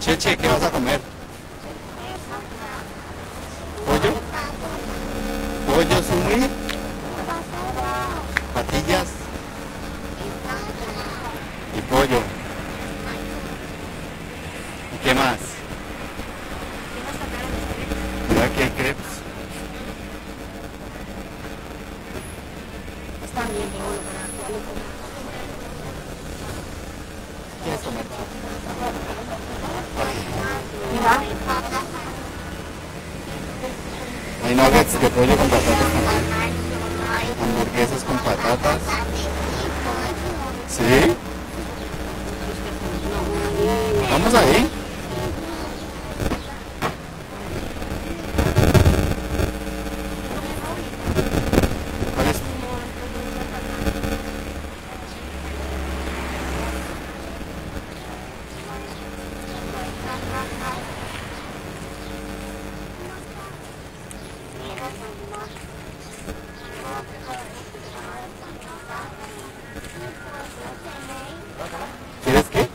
Cheche, ¿qué vas a comer? ¿Pollo? ¿Pollo sumi? ¿Patillas? ¿Y pollo? ¿Y qué más? Mira aquí hay crepes. Está bien, Hay nuggets de pollo con patatas también. Hamburguesas con patatas. ¿Sí? Vamos ahí. ¿Quieres qué?